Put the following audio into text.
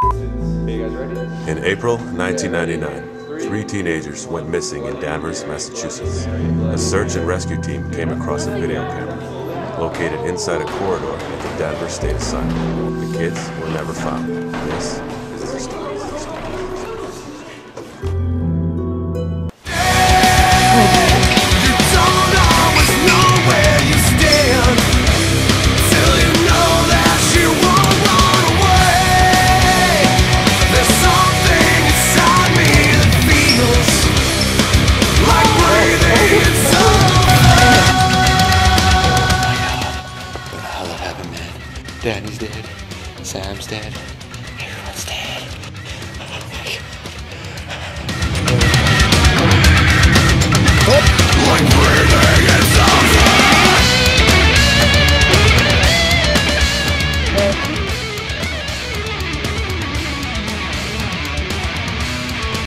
In April 1999, three teenagers went missing in Danvers, Massachusetts. A search and rescue team came across a video camera located inside a corridor at the Danvers State Asylum. The kids were never found. This is their story. Danny's dead. Sam's dead. Everyone's dead. Oh. like breathing.